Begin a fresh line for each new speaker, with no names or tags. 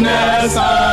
righteousness